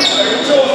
Turtle.